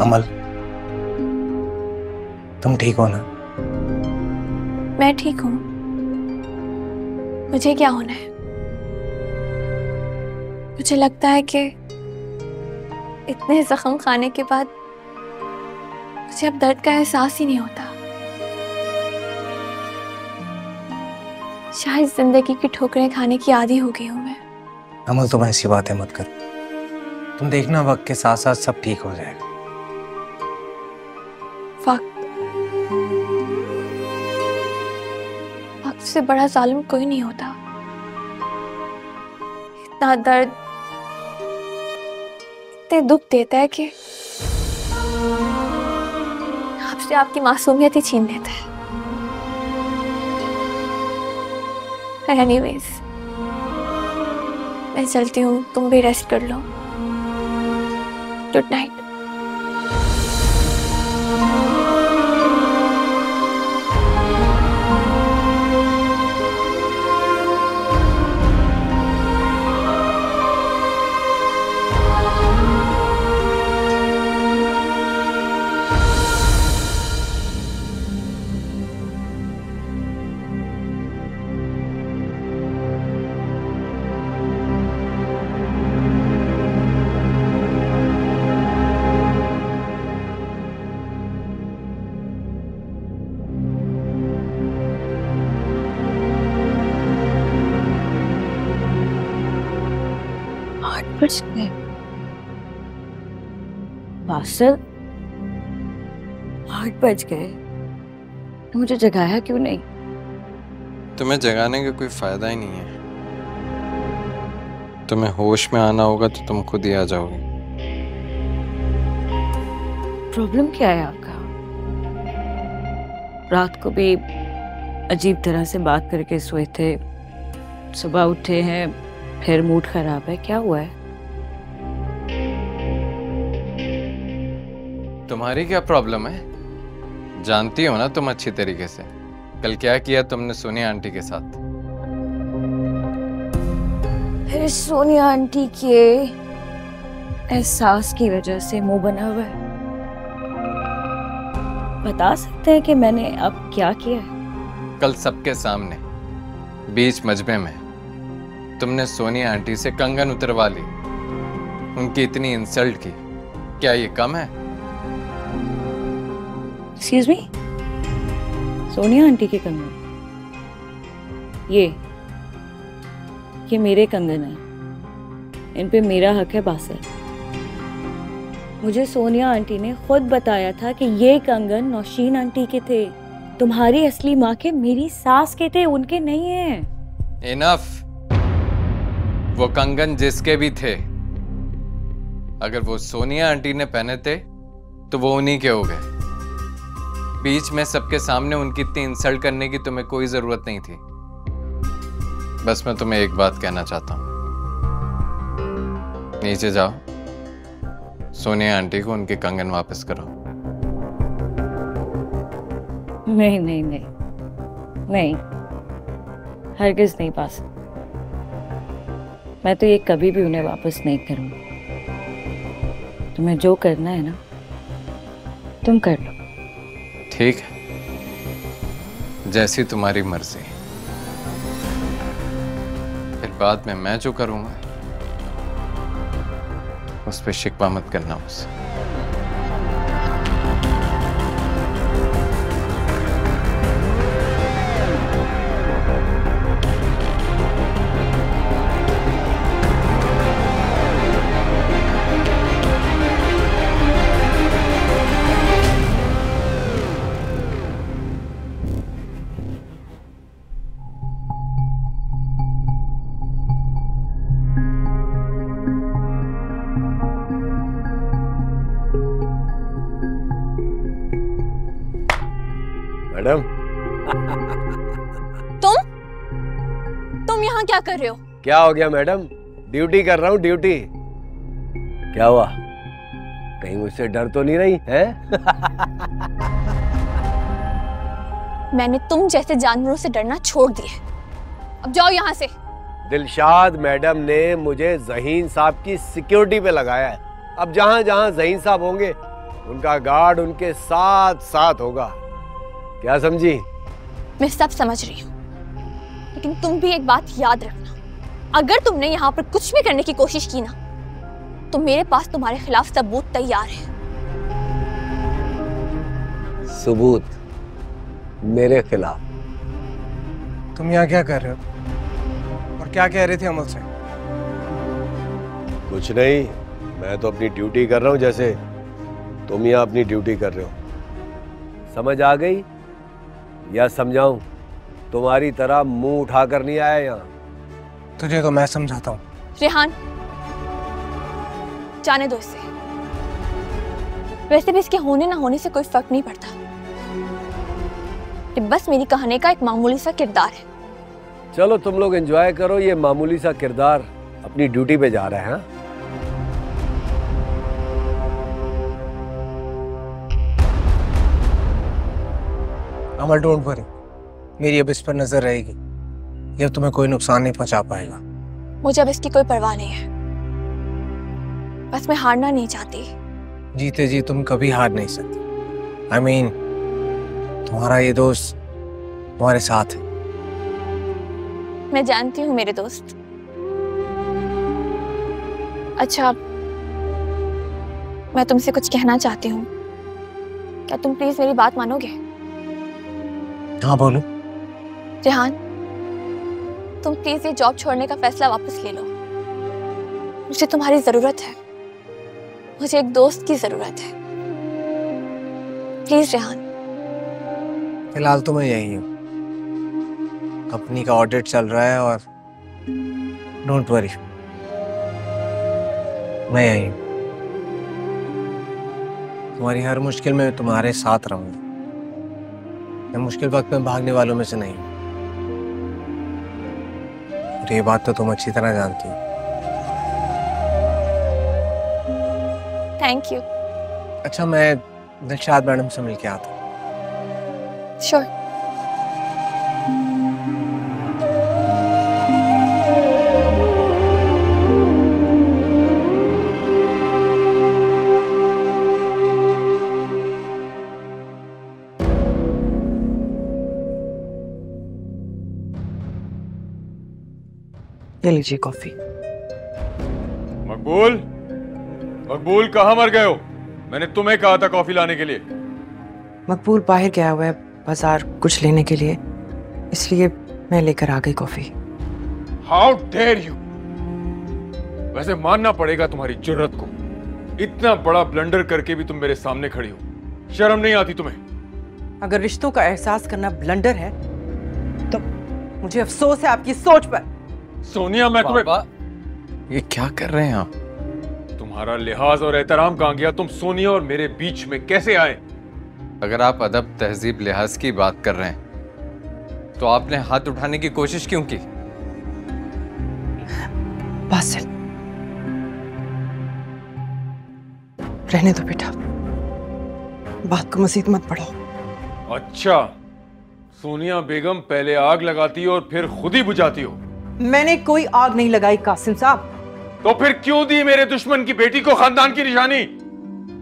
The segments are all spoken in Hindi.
अमल। तुम ठीक हो ना? मैं ठीक हूँ। मुझे क्या होना है? मुझे लगता है कि इतने जख्म खाने के बाद मुझे अब दर्द का एहसास ही नहीं होता। शायद ज़िंदगी की ठोकरें खाने की आदि हो गई हूँ मैं। अमल तुम ऐसी बातें मत कर। तुम देखना वक्त के साथ साथ सब ठीक हो जाएगा। वक्त से बड़ा जालिम कोई नहीं होता। इतना दर्द, इतने दुख देता है कि आपसे आपकी मासूमियत ही छीन लेता है। एनीवेज मैं चलती हूँ, तुम भी रेस्ट कर लो। गुड नाइट बज गए वासल आठ बज गए। मुझे जगाया क्यों नहीं? तुम्हें जगाने का कोई फ़ायदा ही नहीं है। तुम्हें होश में आना होगा तो तुम खुद ही आ जाओगे। प्रॉब्लम क्या है आपका? रात को भी अजीब तरह से बात करके सोए थे। सुबह उठे हैं फिर मूड खराब है। क्या हुआ है? तुम्हारी क्या प्रॉब्लम है? जानती हो ना तुम अच्छी तरीके से। कल क्या किया तुमने सोनिया आंटी के साथ? फिर सोनिया आंटी के एहसास की वजह से मुँह बना हुआ है। बता सकते हैं कि मैंने अब क्या किया है? कल सबके सामने बीच मजबे में तुमने सोनिया आंटी से कंगन उतरवा ली। उनकी इतनी इंसल्ट की। क्या ये कम है? एक्सक्यूज मी सोनिया आंटी के कंगन। ये ये मेरे कंगन है। इन पे मेरा हक है बासर। मुझे सोनिया आंटी ने खुद बताया था कि ये कंगन नौशीन आंटी के थे। तुम्हारी असली माँ के मेरी सास के थे, उनके नहीं है। इनफ वो कंगन जिसके भी थे। अगर वो सोनिया आंटी ने पहने थे तो वो उन्हीं के हो गए। बीच में सबके सामने उनकी इतनी इंसल्ट करने की तुम्हें कोई ज़रूरत नहीं थी। बस मैं तुम्हें एक बात कहना चाहता हूँ। नीचे जाओ। सोनिया आंटी को उनके कंगन वापस करो। नहीं नहीं नहीं। नहीं। हरगिज नहीं पास मैं तो ये कभी भी उन्हें वापस नहीं करूँगी। तुम्हें जो करना है ना, तुम कर लो। ठीक है। जैसी तुम्हारी मर्ज़ी। फिर बाद में मैं जो करूँगा, उस पर शिकवा मत करना मुझसे। मैडम। तुम? तुम यहाँ क्या कर रहे हो? क्या हो गया मैडम? ड्यूटी कर रहा हूँ ड्यूटी। क्या हुआ? कहीं मुझसे डर तो नहीं रही है? मैंने तुम जैसे जानवरों से डरना छोड़ दिया अब जाओ यहाँ से। दिलशाद मैडम ने मुझे जहीन साहब की सिक्योरिटी पे लगाया है। अब जहाँ जहाँ जहीन साहब होंगे उनका गार्ड उनके साथ साथ होगा। क्या समझी? मैं सब समझ रही हूँ। लेकिन तुम भी एक बात याद रखना। अगर तुमने यहाँ पर कुछ भी करने की कोशिश की ना तो मेरे पास तुम्हारे खिलाफ सबूत तैयार है। सबूत मेरे खिलाफ। तुम यहाँ क्या कर रहे हो? और क्या कह रहे थे अमल से? कुछ नहीं मैं तो अपनी ड्यूटी कर रहा हूँ जैसे तुम यहाँ अपनी ड्यूटी कर रहे हो। समझ आ गई? या समझाऊं? तुम्हारी तरह मुँह उठाकर नहीं आया यहाँ। तुझे तो मैं समझाता हूँ। रेहान जाने दो इसे। वैसे भी इसके होने ना होने से कोई फ़र्क नहीं पड़ता। ये बस मेरी कहानी का एक मामूली सा किरदार है। चलो तुम लोग एंजॉय करो ये मामूली सा किरदार अपनी ड्यूटी पे जा रहे हैं? अमल डोंट वरी मेरी अब इस पर नज़र रहेगी। ये अब तुम्हें कोई नुकसान नहीं पहुँचा पाएगा। मुझे अब इसकी कोई परवाह नहीं है। बस मैं हारना नहीं चाहती। जीते जी तुम कभी हार नहीं सकती। आई I मीन mean, तुम्हारा ये दोस्त तुम्हारे साथ है। मैं जानती हूँ मेरे दोस्त। अच्छा मैं तुमसे कुछ कहना चाहती हूँ। क्या तुम प्लीज़ मेरी बात मानोगे? हाँ बोलो रेहान तुम प्लीज़ ये जॉब छोड़ने का फैसला वापस ले लो। मुझे तुम्हारी ज़रूरत है। मुझे एक दोस्त की ज़रूरत है। प्लीज़ रेहान फ़िलहाल तो मैं यही हूँ। कंपनी का ऑडिट चल रहा है और डोंट वरी मैं यही हूँ। तुम्हारी हर मुश्किल में तुम्हारे साथ रहूँगा। मैं मुश्किल वक्त में भागने वालों में से नहीं हूँ। और ये बात तो तुम अच्छी तरह जानती हो। थैंक यू अच्छा मैं दिलशाद मैडम से मिल के आता हूँ। श्योर ये लीजिए कॉफ़ी। मकबूल मकबूल कहा मर गए हो? मैंने तुम्हें कहा था कॉफ़ी लाने के लिए। मकबूल बाहर गया हुआ है बाज़ार कुछ लेने के लिए इसलिए मैं लेकर आ गई कॉफ़ी। हाउ डेयर यू वैसे मानना पड़ेगा तुम्हारी ज़रूरत को। इतना बड़ा ब्लंडर करके भी तुम मेरे सामने खड़ी हो। शर्म नहीं आती तुम्हें? अगर रिश्तों का एहसास करना ब्लंडर है तो मुझे अफसोस है आपकी सोच पर। सोनिया मैं तुम्हें ये क्या कर रहे हैं आप? तुम्हारा लिहाज और एहतराम कहाँ गया तुम सोनिया और मेरे बीच में कैसे आए? अगर आप अदब तहजीब लिहाज की बात कर रहे हैं तो आपने हाथ उठाने की कोशिश क्यों की? बासिल रहने दो बेटा। बात को मजीद मत बढ़ाओ। अच्छा सोनिया बेगम पहले आग लगाती हो और फिर खुद ही बुझाती हो। मैंने कोई आग नहीं लगाई कासिम साहब। तो फिर क्यों दी मेरे दुश्मन की बेटी को खानदान की निशानी?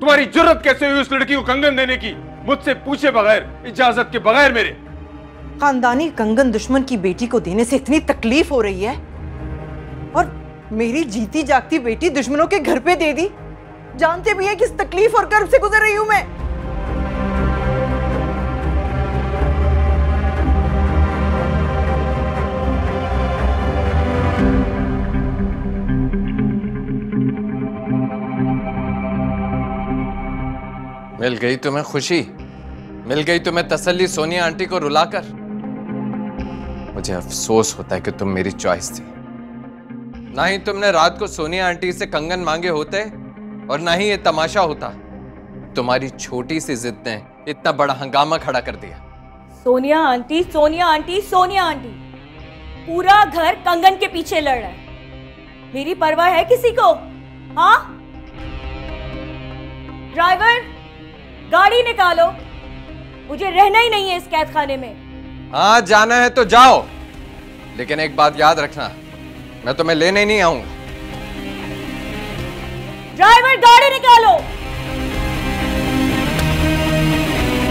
तुम्हारी ज़रूरत कैसे हुई उस लड़की को कंगन देने की? मुझसे पूछे बगैर इजाज़त के बगैर मेरे। खानदानी कंगन दुश्मन की बेटी को देने से इतनी तकलीफ़ हो रही है? और मेरी जीती जागती बेटी दुश्मनों के घर पे दे दी? जानते भी है किस तकलीफ़ और कर्ब से गुजर रही हूँ मैं? मिल गई तुम्हें खुशी। मिल गई तुम्हें तसल्ली सोनिया आंटी को रुलाकर। मुझे अफसोस होता है कि तुम मेरी चॉइस थी। ना ही तुमने रात को सोनिया आंटी से कंगन मांगे होते और ना ही ये तमाशा होता। तुम्हारी छोटी सी जिद ने इतना बड़ा हंगामा खड़ा कर दिया। Sonia aunty Sonia aunty Sonia aunty. पूरा घर कंगन के पीछे लड़ रहा है। मेरी परवाह है किसी को? हाँ? ड्राइवर? गाड़ी निकालो। मुझे रहना ही नहीं है इस कैद खाने में। हाँ जाना है तो जाओ। लेकिन एक बात याद रखना मैं तुम्हें लेने नहीं आऊँगा। ड्राइवर गाड़ी निकालो।